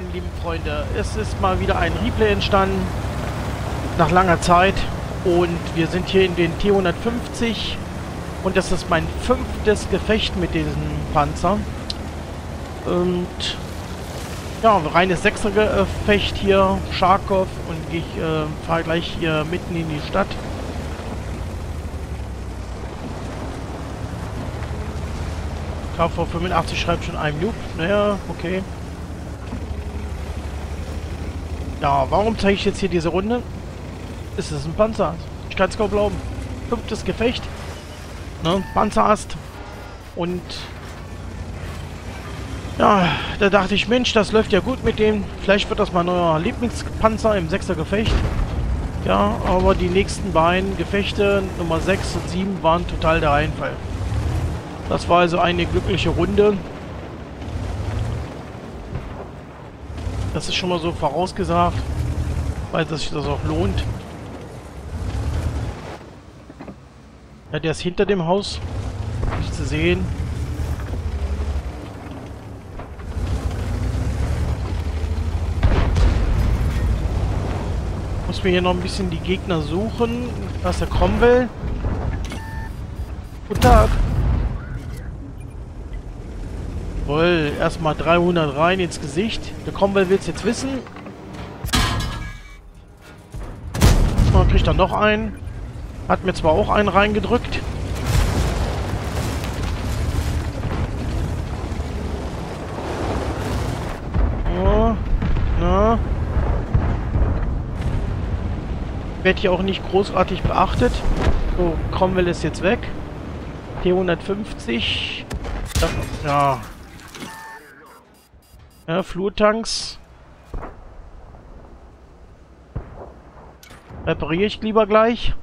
meine lieben Freunde, es ist mal wieder ein Replay entstanden. Nach langer Zeit. Und wir sind hier in den T-150. Und das ist mein fünftes Gefecht mit diesem Panzer. Und ja, reines Sechser-Gefecht hier, Scharkow. Und ich äh, fahre gleich hier mitten in die Stadt. KV85 schreibt schon einem Noob. Naja, okay. Ja, warum zeige ich jetzt hier diese Runde? Ist es ein Panzer? Ich kann es kaum glauben. Fünftes Gefecht. Ne? Panzerast. Und ja, da dachte ich, Mensch, das läuft ja gut mit dem. Vielleicht wird das mein neuer Lieblingspanzer im sechster Gefecht. Ja, aber die nächsten beiden Gefechte, Nummer 6 und 7, waren total der Einfall. Das war also eine glückliche Runde. Das ist schon mal so vorausgesagt, weil sich das auch lohnt. Ja, der ist hinter dem Haus. Nicht zu sehen. Muss mir hier noch ein bisschen die Gegner suchen, was er kommen will. Guten Tag. Jawohl, erstmal 300 rein ins Gesicht. Der Cromwell will es jetzt wissen. Man kriegt dann noch einen. Hat mir zwar auch einen reingedrückt. Oh, na. Wird hier auch nicht großartig beachtet. So, Cromwell ist jetzt weg. T150. Ja, ja, Flurtanks. Repariere ich lieber gleich.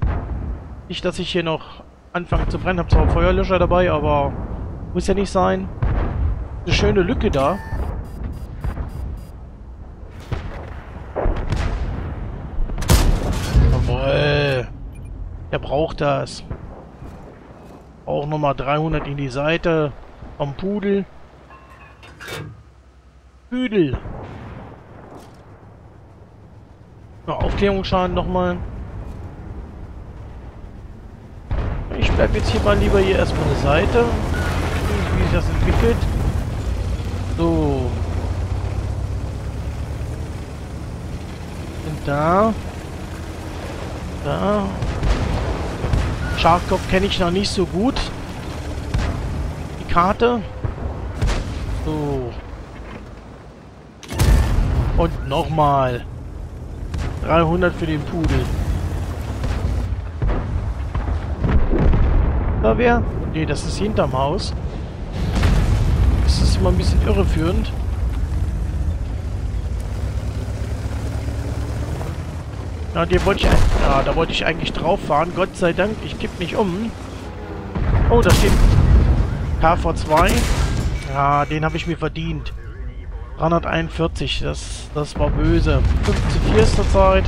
Nicht, dass ich hier noch anfange zu brennen. Hab zwar Feuerlöscher dabei, aber muss ja nicht sein. Eine schöne Lücke da. Jawohl. Der braucht das. Auch nochmal 300 in die Seite. Am Pudel. Hüdel. Ja, Aufklärungsschaden nochmal. Ich bleib jetzt hier mal lieber hier erstmal eine Seite. Wie sich das entwickelt. So. Und da. Da. Schafkopf kenne ich noch nicht so gut. Die Karte. So. Und nochmal. 300 für den Pudel. Da wer? Ne, das ist hinterm Haus. Das ist immer ein bisschen irreführend. Ja, den wollte ich, ja, da wollte ich eigentlich drauf fahren. Gott sei Dank, ich kipp nicht um. Oh, da steht KV2. Ja, den habe ich mir verdient. 341, das, das war böse. 5 zu 4 ist zur Zeit.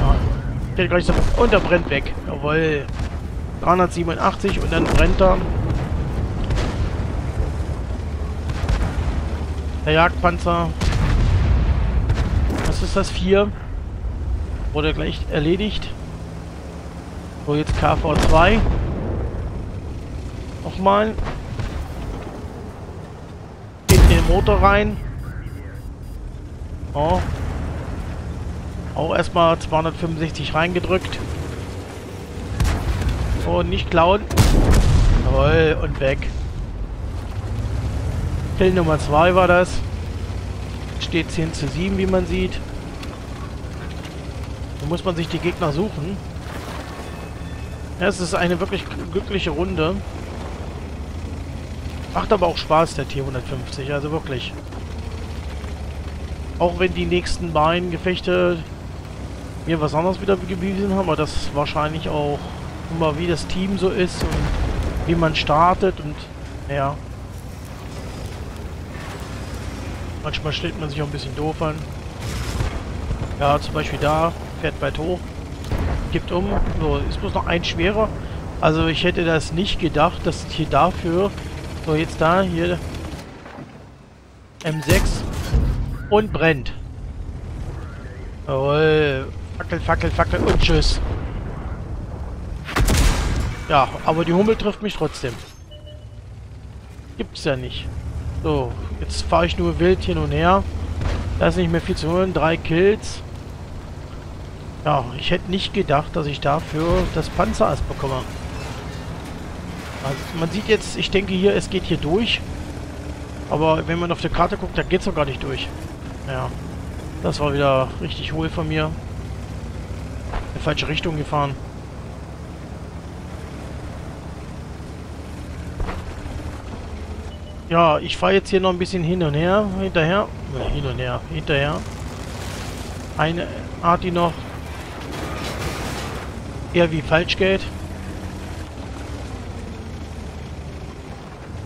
Ja, geht gleich so. Und er brennt weg. Jawohl. 387 und dann brennt er. Der Jagdpanzer. Was ist das? 4. Wurde gleich erledigt. So, jetzt KV2. Nochmal Motor rein. Oh. Auch erstmal 265 reingedrückt. Oh, nicht klauen. Jawohl, und weg. Kill Nummer 2 war das. Steht 10 zu 7, wie man sieht. Da muss man sich die Gegner suchen. Ja, es ist eine wirklich glückliche Runde. Macht aber auch Spaß, der T150, also wirklich. Auch wenn die nächsten beiden Gefechte mir was anderes wieder gewiesen haben, aber das wahrscheinlich auch immer wie das Team so ist und wie man startet und ja. Manchmal stellt man sich auch ein bisschen doof an. Ja, zum Beispiel da, fährt weit hoch, gibt um. So, ist bloß noch ein schwerer. Also ich hätte das nicht gedacht, dass hier dafür so, jetzt da, hier. M6 und brennt. Jawohl. Fackel, Fackel, Fackel und tschüss. Ja, aber die Hummel trifft mich trotzdem. Gibt's ja nicht. So, jetzt fahre ich nur wild hin und her. Da ist nicht mehr viel zu holen. Drei Kills. Ja, ich hätte nicht gedacht, dass ich dafür das Panzerass bekomme. Also man sieht jetzt, ich denke hier, es geht hier durch. Aber wenn man auf der Karte guckt, da geht es doch gar nicht durch. Ja, das war wieder richtig hohl von mir. In die falsche Richtung gefahren. Ja, ich fahre jetzt hier noch ein bisschen hin und her, hinterher. Äh, hin und her, hinterher. Eine Art, die noch eher wie falsch geht.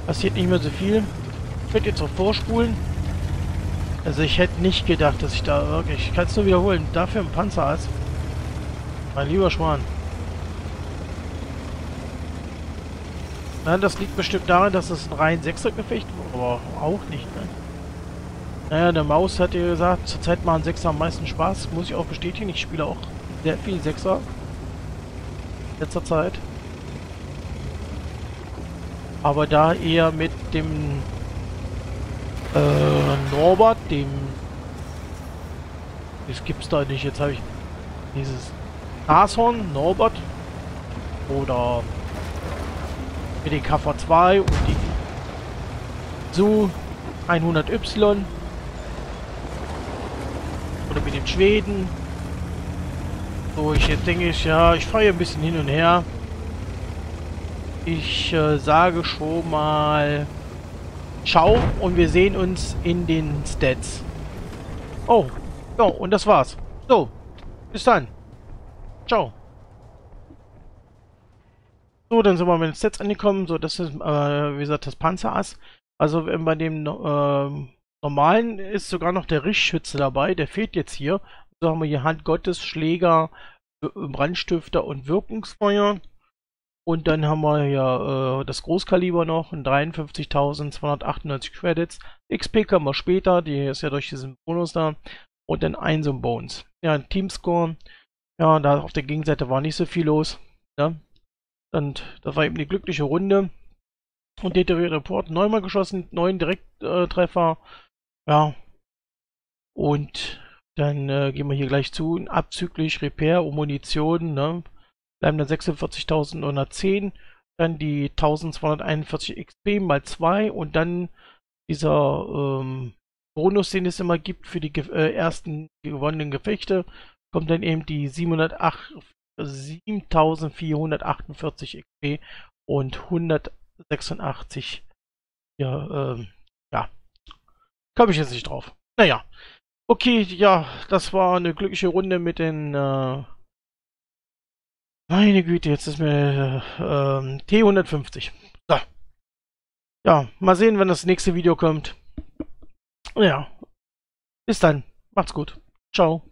Passiert nicht mehr so viel. Ich werde jetzt auch vorspulen. Also ich hätte nicht gedacht, dass ich da wirklich... Ich kann es nur wiederholen. Dafür ein Panzerass. Mein lieber Schwan. Ja, das liegt bestimmt daran, dass es ein rein Sechser-Gefecht war. Aber auch nicht, ne? Naja, der Maus hat ja gesagt, zurzeit machen Sechser am meisten Spaß. Muss ich auch bestätigen. Ich spiele auch sehr viel Sechser. Letzter Zeit. Aber da eher mit dem äh, Norbert, dem... Das gibt's da nicht. Jetzt habe ich dieses Nashorn, Norbert. Oder mit den KV2 und die Su 100Y. Oder mit dem Schweden. So, ich jetzt denke ich, ja, ich fahre hier ein bisschen hin und her. Ich äh, sage schon mal Ciao und wir sehen uns in den Stats. Oh, ja, und das war's. So, bis dann. Ciao. So, dann sind wir mit den Stats angekommen. So, das ist, äh, wie gesagt, das Panzerass. Also bei dem äh, normalen ist sogar noch der Richtschütze dabei. Der fehlt jetzt hier. So haben wir hier Hand Gottes, Schläger, Brandstifter und Wirkungsfeuer. Und dann haben wir ja äh, das Großkaliber noch, 53.298 Credits. XP kann man später, die ist ja durch diesen Bonus da. Und dann ein so ein Bones. Ja, Teamscore. Ja, da auf der Gegenseite war nicht so viel los. Ja. Und das war eben eine glückliche Runde. Und Detailliert Report neunmal geschossen, neun Direkttreffer. Äh, ja. Und dann äh, gehen wir hier gleich zu. Abzüglich Repair und Munition, ne? Bleiben dann 46.910, dann die 1241 XP mal 2 und dann dieser ähm, Bonus, den es immer gibt für die äh, ersten gewonnenen Gefechte, kommt dann eben die 7448 XP und 186 ja, ähm, ja, komme ich jetzt nicht drauf. Naja, okay, ja, das war eine glückliche Runde mit den äh, meine Güte, jetzt ist mir ähm, T150. So. Ja, mal sehen, wenn das nächste Video kommt. Ja. Bis dann. Macht's gut. Ciao.